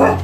Wow.